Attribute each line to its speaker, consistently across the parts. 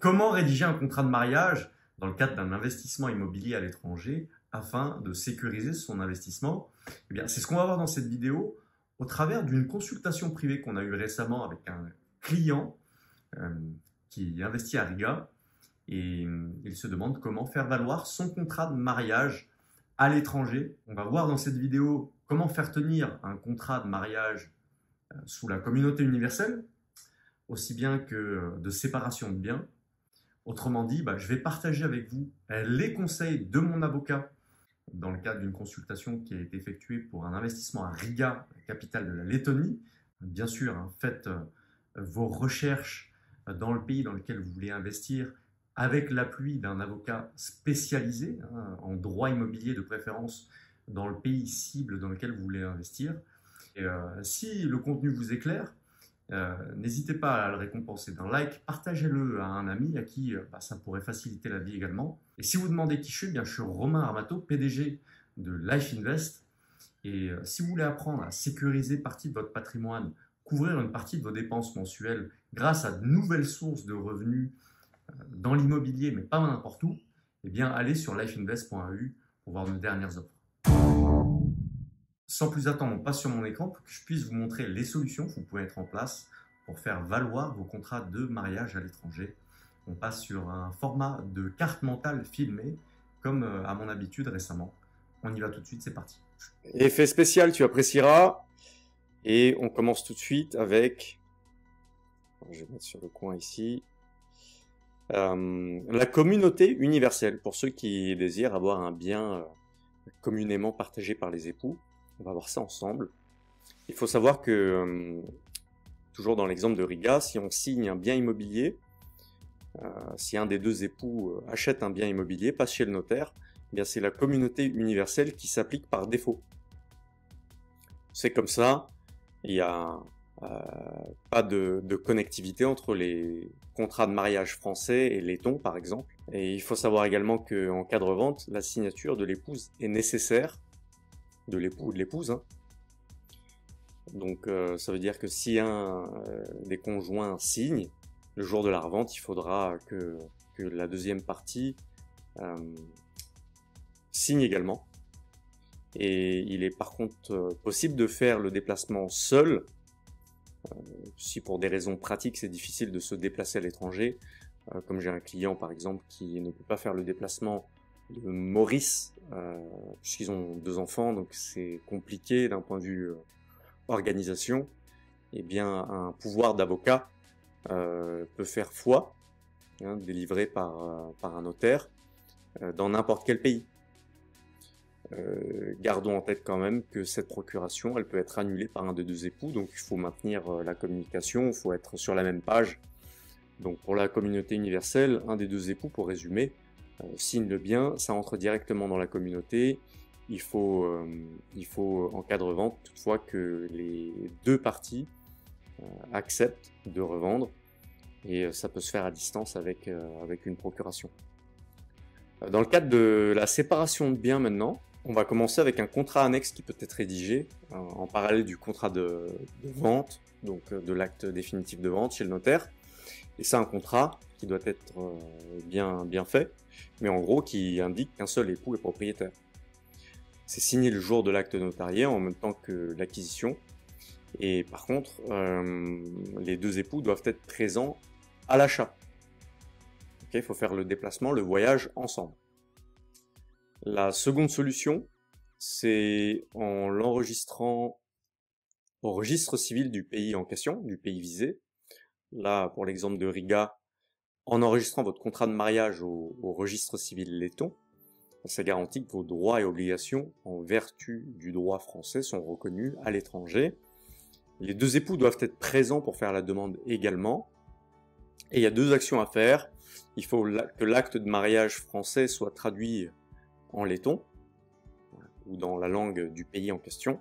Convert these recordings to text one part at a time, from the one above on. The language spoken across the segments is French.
Speaker 1: Comment rédiger un contrat de mariage dans le cadre d'un investissement immobilier à l'étranger afin de sécuriser son investissement? Eh c'est ce qu'on va voir dans cette vidéo au travers d'une consultation privée qu'on a eue récemment avec un client euh, qui investit à Riga et euh, il se demande comment faire valoir son contrat de mariage à l'étranger. On va voir dans cette vidéo comment faire tenir un contrat de mariage euh, sous la communauté universelle, aussi bien que de séparation de biens. Autrement dit, bah, je vais partager avec vous les conseils de mon avocat dans le cadre d'une consultation qui a été effectuée pour un investissement à Riga, capitale de la Lettonie. Bien sûr, hein, faites vos recherches dans le pays dans lequel vous voulez investir avec l'appui d'un avocat spécialisé hein, en droit immobilier de préférence dans le pays cible dans lequel vous voulez investir. Euh, si le contenu vous éclaire, euh, n'hésitez pas à le récompenser d'un like, partagez-le à un ami à qui euh, bah, ça pourrait faciliter la vie également. Et si vous demandez qui je suis, bien, je suis Romain Armato, PDG de Life Invest. Et si vous voulez apprendre à sécuriser partie de votre patrimoine couvrir une partie de vos dépenses mensuelles grâce à de nouvelles sources de revenus euh, dans l'immobilier, mais pas n'importe où, eh bien, allez sur lifeinvest.eu pour voir nos dernières offres. Sans plus attendre, on passe sur mon écran pour que je puisse vous montrer les solutions que vous pouvez mettre en place pour faire valoir vos contrats de mariage à l'étranger. On passe sur un format de carte mentale filmée, comme euh, à mon habitude récemment. On y va tout de suite, c'est parti.
Speaker 2: Effet spécial, tu apprécieras. Et on commence tout de suite avec, je vais mettre sur le coin ici, euh, la communauté universelle, pour ceux qui désirent avoir un bien euh, communément partagé par les époux. On va voir ça ensemble. Il faut savoir que, euh, toujours dans l'exemple de Riga, si on signe un bien immobilier, si un des deux époux achète un bien immobilier, passe chez le notaire, eh bien c'est la communauté universelle qui s'applique par défaut. C'est comme ça, il n'y a euh, pas de, connectivité entre les contrats de mariage français et lettons, par exemple. Et il faut savoir également qu'en cas de revente, la signature de l'épouse est nécessaire, de l'époux ou de l'épouse. Hein. Donc euh, ça veut dire que si un euh, des conjoints signe, le jour de la revente, il faudra que, la deuxième partie signe également. Et il est par contre euh, possible de faire le déplacement seul, euh, si pour des raisons pratiques c'est difficile de se déplacer à l'étranger, euh, comme j'ai un client par exemple qui ne peut pas faire le déplacement de Maurice, puisqu'ils ont deux enfants, donc c'est compliqué d'un point de vue organisation, et eh bien un pouvoir d'avocat peut faire foi, hein, délivré par, par un notaire, dans n'importe quel pays. Euh, gardons en tête quand même que cette procuration, elle peut être annulée par un des deux époux, donc il faut maintenir euh, la communication, il faut être sur la même page. Donc pour la communauté universelle, un des deux époux, pour résumer, euh, signe le bien, ça entre directement dans la communauté. Il faut, il faut en cas de toutefois, que les deux parties acceptent de revendre, et ça peut se faire à distance avec, avec une procuration. Dans le cadre de la séparation de biens maintenant, on va commencer avec un contrat annexe qui peut être rédigé euh, en parallèle du contrat de, vente, donc euh, de l'acte définitif de vente chez le notaire. Et c'est un contrat qui doit être euh, bien, bien fait, mais en gros qui indique qu'un seul époux est propriétaire. C'est signé le jour de l'acte notarié en même temps que l'acquisition. Et par contre, les deux époux doivent être présents à l'achat. Il faut faire le déplacement, le voyage ensemble. La seconde solution, c'est en l'enregistrant au registre civil du pays en question, du pays visé. Là, pour l'exemple de Riga, en enregistrant votre contrat de mariage au, registre civil letton, ça garantit que vos droits et obligations, en vertu du droit français, sont reconnus à l'étranger. Les deux époux doivent être présents pour faire la demande également. Et il y a deux actions à faire. Il faut que l'acte de mariage français soit traduit en letton, ou dans la langue du pays en question.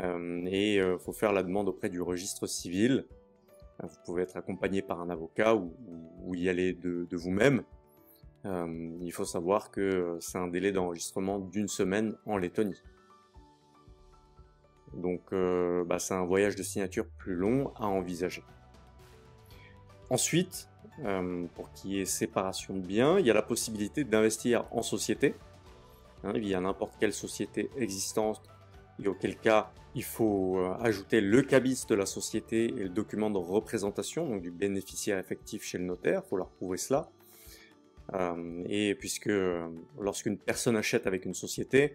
Speaker 2: Euh, et il euh, faut faire la demande auprès du registre civil. Euh, vous pouvez être accompagné par un avocat ou, y aller de, vous-même. il faut savoir que c'est un délai d'enregistrement d'une semaine en Lettonie. Donc bah, c'est un voyage de signature plus long à envisager. Ensuite, euh, pour qu'il y ait séparation de biens. Il y a la possibilité d'investir en société, hein, via n'importe quelle société existante, et auquel cas il faut euh, ajouter le cabis de la société et le document de représentation, donc du bénéficiaire effectif chez le notaire, il faut leur prouver cela. Euh, et puisque lorsqu'une personne achète avec une société,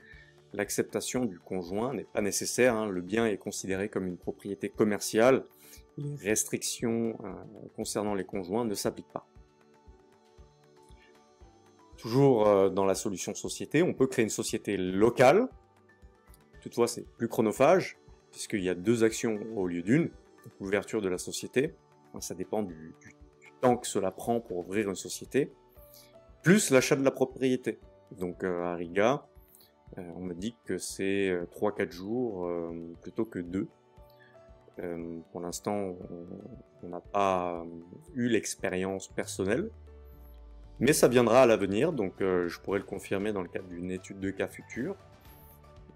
Speaker 2: l'acceptation du conjoint n'est pas nécessaire, hein. le bien est considéré comme une propriété commerciale, les restrictions euh, concernant les conjoints ne s'appliquent pas. Toujours euh, dans la solution société, on peut créer une société locale, toutefois c'est plus chronophage, puisqu'il y a deux actions au lieu d'une, l'ouverture de la société, ça dépend du, temps que cela prend pour ouvrir une société, plus l'achat de la propriété. Donc euh, à Riga, euh, on me dit que c'est 3-4 euh, jours plutôt que 2. pour l'instant, on n'a pas eu l'expérience personnelle, mais ça viendra à l'avenir, donc je pourrais le confirmer dans le cadre d'une étude de cas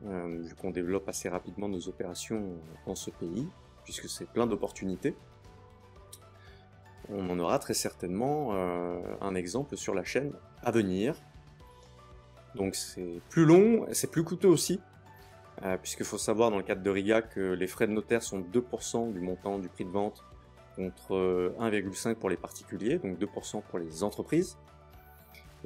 Speaker 2: futur, vu qu'on développe assez rapidement nos opérations dans ce pays, puisque c'est plein d'opportunités on en aura très certainement euh, un exemple sur la chaîne à venir. Donc c'est plus long, c'est plus coûteux aussi, euh, puisqu'il faut savoir dans le cadre de RIGA que les frais de notaire sont 2% du montant du prix de vente contre 1,5 pour les particuliers, donc 2% pour les entreprises.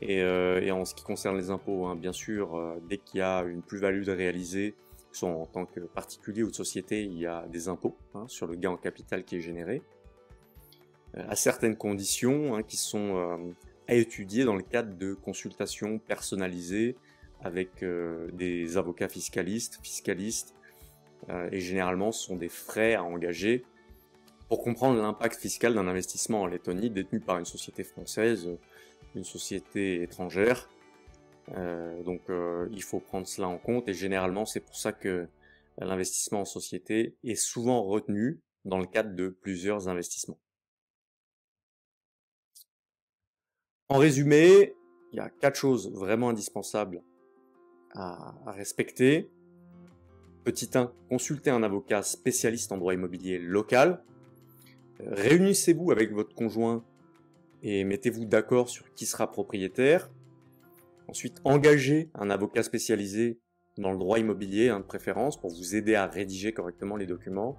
Speaker 2: Euh, et, en ce qui concerne les impôts, hein, bien sûr, dès qu'il y a une plus-value de réaliser, soit en tant que particulier ou de société, il y a des impôts hein, sur le gain en capital qui est généré à certaines conditions hein, qui sont euh, à étudier dans le cadre de consultations personnalisées avec euh, des avocats fiscalistes, fiscalistes, euh, et généralement ce sont des frais à engager pour comprendre l'impact fiscal d'un investissement en Lettonie détenu par une société française, une société étrangère. donc il faut prendre cela en compte et généralement c'est pour ça que l'investissement en société est souvent retenu dans le cadre de plusieurs investissements. En résumé, il y a quatre choses vraiment indispensables à, respecter. Petit 1, consultez un avocat spécialiste en droit immobilier local. Réunissez-vous avec votre conjoint et mettez-vous d'accord sur qui sera propriétaire. Ensuite, engagez un avocat spécialisé dans le droit immobilier, hein, de préférence, pour vous aider à rédiger correctement les documents.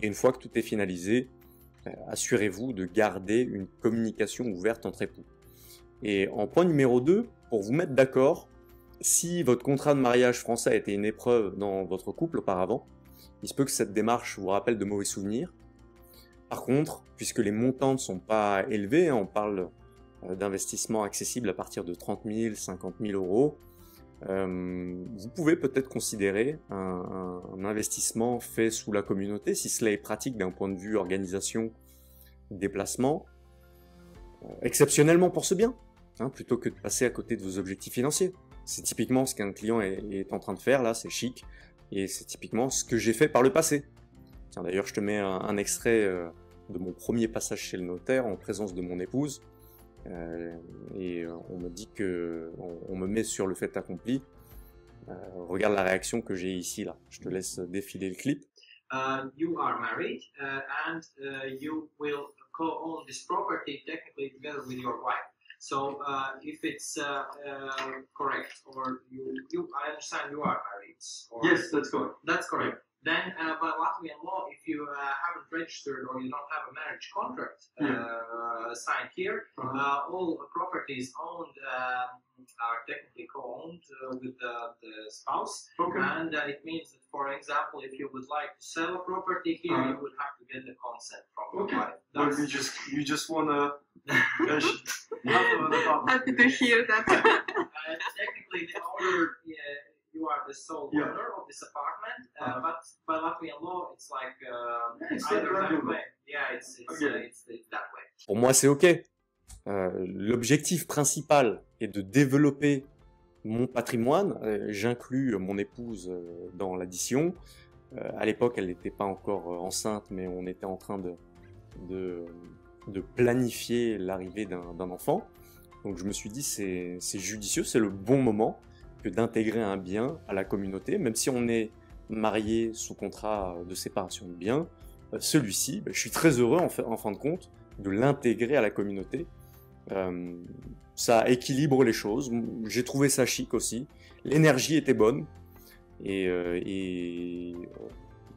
Speaker 2: Et une fois que tout est finalisé, euh, assurez-vous de garder une communication ouverte entre époux. Et en point numéro 2, pour vous mettre d'accord, si votre contrat de mariage français a été une épreuve dans votre couple auparavant, il se peut que cette démarche vous rappelle de mauvais souvenirs. Par contre, puisque les montants ne sont pas élevés, hein, on parle euh, d'investissements accessibles à partir de 30 000, 50 000 euros, euh, vous pouvez peut-être considérer un, investissement fait sous la communauté, si cela est pratique d'un point de vue organisation, déplacement, euh, exceptionnellement pour ce bien. Hein, plutôt que de passer à côté de vos objectifs financiers. C'est typiquement ce qu'un client est, en train de faire là, c'est chic, et c'est typiquement ce que j'ai fait par le passé. Tiens, d'ailleurs, je te mets un, extrait euh, de mon premier passage chez le notaire en présence de mon épouse, euh, et euh, on me dit que on, me met sur le fait accompli. regarde la réaction que j'ai ici là. Je te laisse défiler le clip.
Speaker 3: Uh, you are married uh, and uh, you will co-own this property technically together with your wife. So uh, if it's uh, uh, correct, or you, you, I understand you are married.
Speaker 4: yes, that's correct.
Speaker 3: That's correct. Then, uh, by Latvian registered or you don't have a marriage contract uh, signed here, -huh. all properties owned um, are technically co-owned with the, the spouse, okay. and it means that, for example, if you would like to sell a property here, -huh. you would have to get the consent from okay. your wife.
Speaker 4: But you just you just wanna
Speaker 5: Happy to hear that.
Speaker 3: uh, technically, the owner, yeah, you are the sole yeah. owner of this apartment, uh, uh-huh. but by Latvian law, it's like uh, it's either that way. Yeah, it's, it's, okay. uh, it's, it's that way.
Speaker 2: Pour moi, c'est OK. Euh, L'objectif principal est de développer mon patrimoine. Euh, J'inclus mon épouse euh, dans l'addition. Euh, à l'époque, elle n'était pas encore euh, enceinte, mais on était en train de, de de planifier l'arrivée d'un enfant. Donc je me suis dit c'est judicieux, c'est le bon moment d'intégrer un bien à la communauté, même si on est marié sous contrat de séparation de biens. Euh, celui-ci, ben, je suis très heureux en, fin de compte de l'intégrer à la communauté. Euh, ça équilibre les choses. J'ai trouvé ça chic aussi. L'énergie était bonne. Et, euh,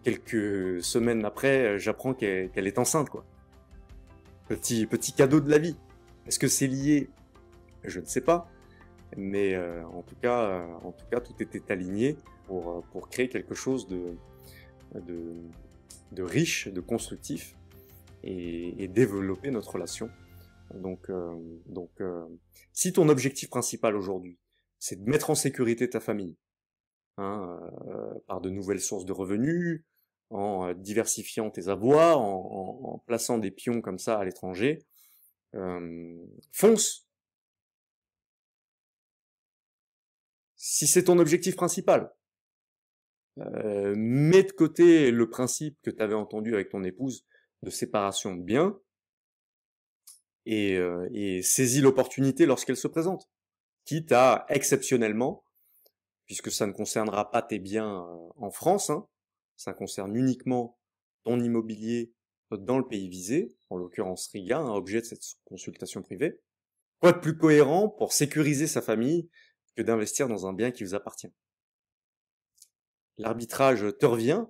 Speaker 2: quelques semaines après, j'apprends qu'elle est enceinte, quoi. Petit, petit cadeau de la vie. Est-ce que c'est lié? Je ne sais pas. Mais euh, en, tout cas, euh, en tout cas, tout était aligné pour, euh, pour créer quelque chose de, de, de riche, de constructif et, et, développer notre relation. Donc, donc si ton objectif principal aujourd'hui, c'est de mettre en sécurité ta famille, hein, par de nouvelles sources de revenus, en diversifiant tes avoirs, en, en, en plaçant des pions comme ça à l'étranger, euh, fonce. Si c'est ton objectif principal, euh, mets de côté le principe que tu avais entendu avec ton épouse de séparation de biens et, euh, saisis l'opportunité lorsqu'elle se présente. Quitte à exceptionnellement, puisque ça ne concernera pas tes biens euh, en France, hein, ça concerne uniquement ton immobilier dans le pays visé, en l'occurrence Riga, un objet de cette consultation privée. Quoi de plus cohérent pour sécuriser sa famille que d'investir dans un bien qui vous appartient L'arbitrage te revient.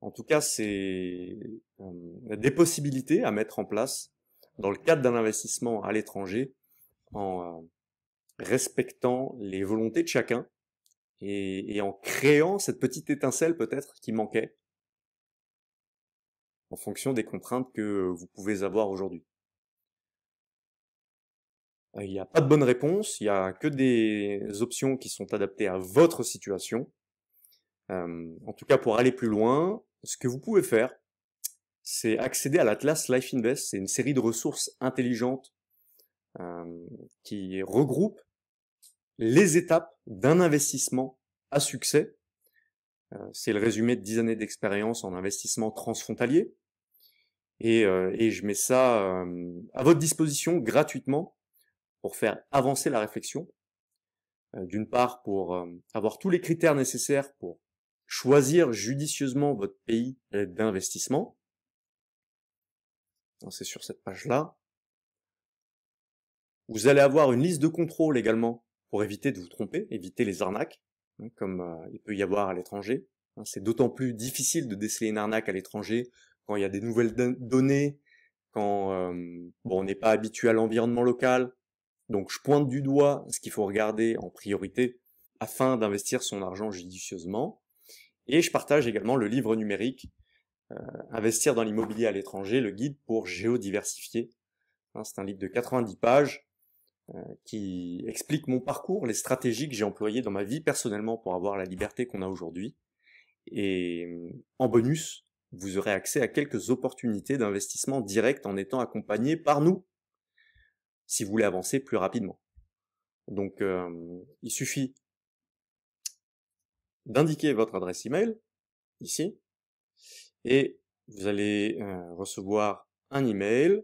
Speaker 2: En tout cas, c'est euh, des possibilités à mettre en place dans le cadre d'un investissement à l'étranger en euh, respectant les volontés de chacun et, et en créant cette petite étincelle peut-être qui manquait en fonction des contraintes que vous pouvez avoir aujourd'hui. Euh, il n'y a pas de bonne réponse, il n'y a que des options qui sont adaptées à votre situation. En tout cas, pour aller plus loin, ce que vous pouvez faire, c'est accéder à l'Atlas Life Invest. C'est une série de ressources intelligentes qui regroupe les étapes d'un investissement à succès. Euh, c'est le résumé de 10 années d'expérience en investissement transfrontalier. Et, euh, je mets ça à votre disposition gratuitement pour faire avancer la réflexion. Euh, d'une part, pour avoir tous les critères nécessaires pour choisir judicieusement votre pays d'investissement. C'est sur cette page-là. Vous allez avoir une liste de contrôle également pour éviter de vous tromper, éviter les arnaques, hein, comme il peut y avoir à l'étranger. Hein, c'est d'autant plus difficile de déceler une arnaque à l'étranger quand il y a des nouvelles données, quand euh, bon, on n'est pas habitué à l'environnement local. Donc je pointe du doigt ce qu'il faut regarder en priorité afin d'investir son argent judicieusement. Et je partage également le livre numérique euh, Investir dans l'immobilier à l'étranger, le guide pour géodiversifier. Hein, c'est un livre de 90 pages euh, qui explique mon parcours, les stratégies que j'ai employées dans ma vie personnellement pour avoir la liberté qu'on a aujourd'hui. Et en bonus, vous aurez accès à quelques opportunités d'investissement direct en étant accompagné par nous, si vous voulez avancer plus rapidement. Donc, euh, il suffit d'indiquer votre adresse email, ici, et vous allez euh, recevoir un email,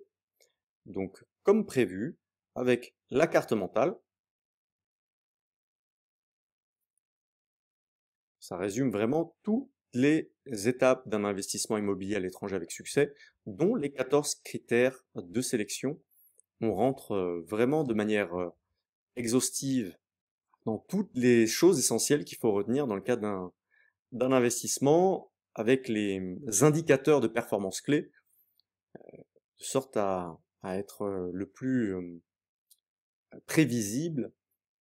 Speaker 2: donc comme prévu, avec la carte mentale. Ça résume vraiment tout les étapes d'un investissement immobilier à l'étranger avec succès, dont les 14 critères de sélection. On rentre euh, vraiment de manière euh, exhaustive dans toutes les choses essentielles qu'il faut retenir dans le cadre d'un investissement avec les indicateurs de performance clés, euh, de sorte à, être le plus prévisible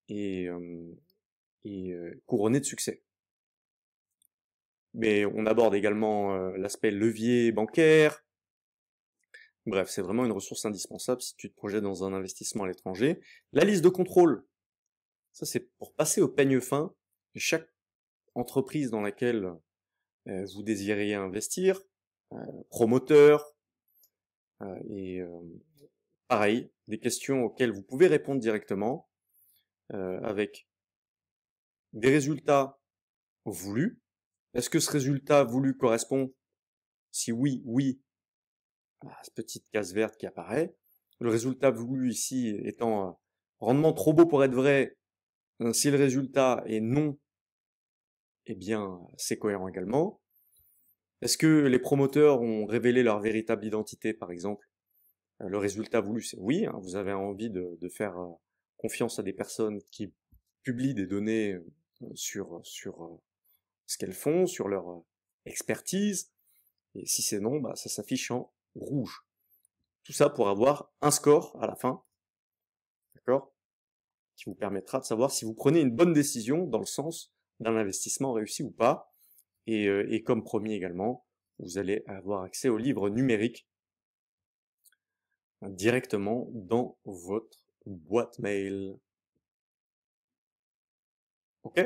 Speaker 2: et, couronné de succès mais on aborde également l'aspect levier bancaire. Bref, c'est vraiment une ressource indispensable si tu te projettes dans un investissement à l'étranger. La liste de contrôle, ça c'est pour passer au peigne fin. Chaque entreprise dans laquelle euh, vous désirez investir, euh, promoteur, et pareil, des questions auxquelles vous pouvez répondre directement avec des résultats voulus, est-ce que ce résultat voulu correspond? Si oui, oui, à cette petite case verte qui apparaît. Le résultat voulu ici étant rendement trop beau pour être vrai, euh, si le résultat est non, eh bien c'est cohérent également. Est-ce que les promoteurs ont révélé leur véritable identité, par exemple? Euh, le résultat voulu, c'est oui, hein, vous avez envie de, faire euh, confiance à des personnes qui publient des données sur, sur ce qu'elles font, sur leur expertise. Et si c'est non, bah, ça s'affiche en rouge. Tout ça pour avoir un score à la fin. D'accord? Qui vous permettra de savoir si vous prenez une bonne décision dans le sens d'un investissement réussi ou pas. Et, et comme promis également, vous allez avoir accès au livre numérique directement dans votre boîte mail. Ok?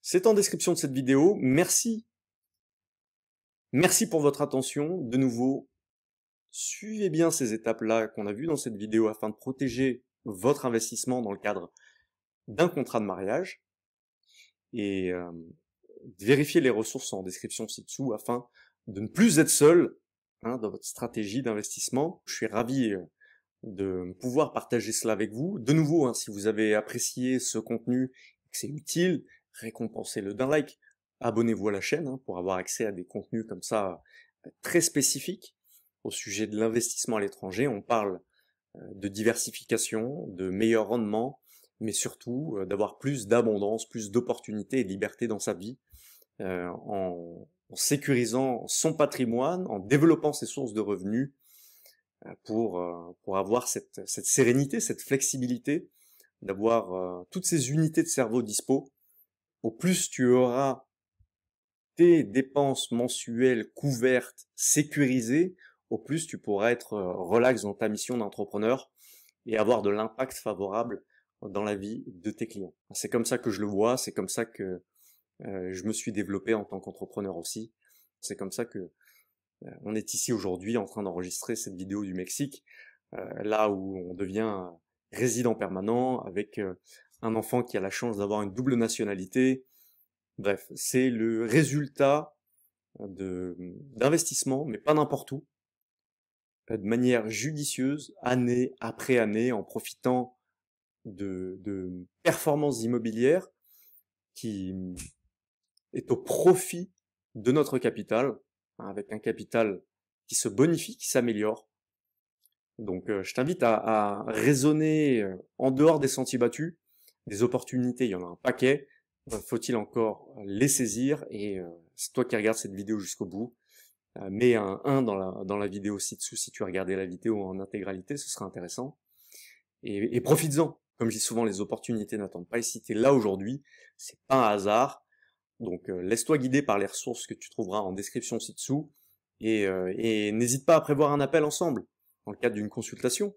Speaker 2: C'est en description de cette vidéo. Merci. Merci pour votre attention. De nouveau, suivez bien ces étapes-là qu'on a vues dans cette vidéo afin de protéger votre investissement dans le cadre d'un contrat de mariage. Et euh, vérifiez les ressources en description ci-dessous afin de ne plus être seul Hein, dans votre stratégie d'investissement. Je suis ravi euh, de pouvoir partager cela avec vous. De nouveau, hein, si vous avez apprécié ce contenu, que c'est utile, récompensez-le d'un like. Abonnez-vous à la chaîne hein, pour avoir accès à des contenus comme ça euh, très spécifiques au sujet de l'investissement à l'étranger. On parle euh, de diversification, de meilleur rendement, mais surtout d'avoir plus d'abondance, plus d'opportunités et de liberté dans sa vie en, sécurisant son patrimoine, en développant ses sources de revenus euh, pour, euh, pour avoir cette, cette sérénité, cette flexibilité, d'avoir euh, toutes ces unités de cerveau dispo. Au plus tu auras tes dépenses mensuelles couvertes, sécurisées, au plus tu pourras être relax dans ta mission d'entrepreneur et avoir de l'impact favorable dans la vie de tes clients. C'est comme ça que je le vois, c'est comme ça que euh, je me suis développé en tant qu'entrepreneur aussi. C'est comme ça que euh, on est ici aujourd'hui en train d'enregistrer cette vidéo du Mexique, euh, là où on devient résident permanent avec un enfant qui a la chance d'avoir une double nationalité. Bref, c'est le résultat de d'investissement, mais pas n'importe où, de manière judicieuse, année après année, en profitant de, de performances immobilières qui est au profit de notre capital, hein, avec un capital qui se bonifie, qui s'améliore. Donc je t'invite à, raisonner en dehors des sentiers battus. Des opportunités, il y en a un paquet. Euh, faut-il encore les saisir Et c'est toi qui regardes cette vidéo jusqu'au bout. mets un 1 dans la, vidéo ci-dessous si tu as regardé la vidéo en intégralité, ce sera intéressant. Et, et profites-en. Comme je dis souvent, les opportunités n'attendent pas. Et si tu es là aujourd'hui, c'est pas un hasard. Donc euh, laisse-toi guider par les ressources que tu trouveras en description ci-dessous et, euh, et n'hésite pas à prévoir un appel ensemble dans le cadre d'une consultation.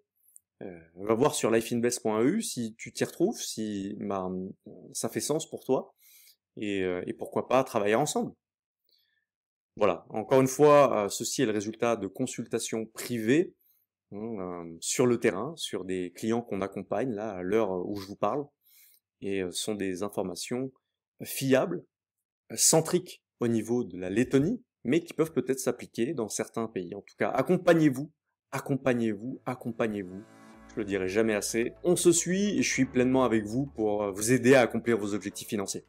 Speaker 2: Euh, va voir sur lifeinvest.eu si tu t'y retrouves, si bah, ça fait sens pour toi et, et pourquoi pas travailler ensemble. Voilà, encore une fois, ceci est le résultat de consultations privées hein, sur le terrain, sur des clients qu'on accompagne là à l'heure où je vous parle, et sont des informations fiables centriques au niveau de la Lettonie, mais qui peuvent peut-être s'appliquer dans certains pays. En tout cas, accompagnez-vous, accompagnez-vous, accompagnez-vous. Je le dirai jamais assez. On se suit et je suis pleinement avec vous pour vous aider à accomplir vos objectifs financiers.